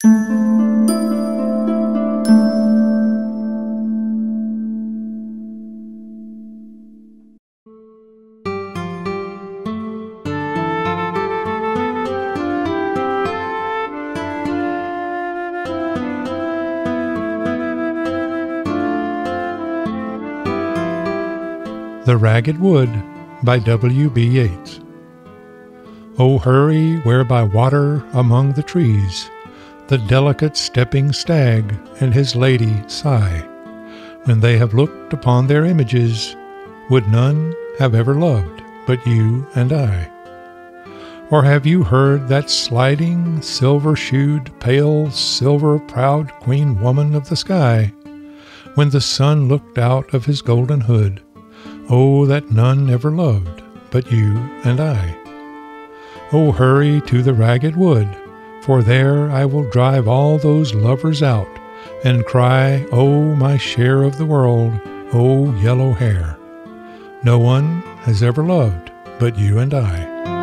The Ragged Wood by W. B. Yeats. Oh, hurry where by water among the trees the delicate stepping stag and his lady sigh. When they have looked upon their images, would none have ever loved but you and I? Or have you heard that sliding, silver shoed, pale, silver proud queen woman of the sky, when the sun looked out of his golden hood? Oh, that none ever loved but you and I. Oh, hurry to the ragged wood, for there I will drive all those lovers out and cry, Oh, my share of the world, oh, yellow hair. No one has ever loved but you and I.